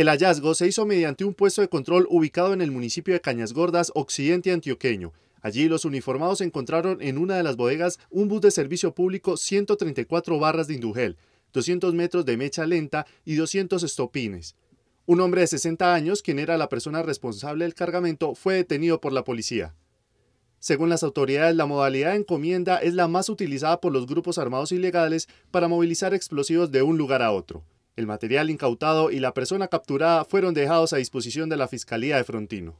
El hallazgo se hizo mediante un puesto de control ubicado en el municipio de Cañas Gordas, occidente antioqueño. Allí los uniformados encontraron en una de las bodegas un bus de servicio público 134 barras de indugel, 200 metros de mecha lenta y 200 estopines. Un hombre de 60 años, quien era la persona responsable del cargamento, fue detenido por la policía. Según las autoridades, la modalidad de encomienda es la más utilizada por los grupos armados ilegales para movilizar explosivos de un lugar a otro. El material incautado y la persona capturada fueron dejados a disposición de la Fiscalía de Frontino.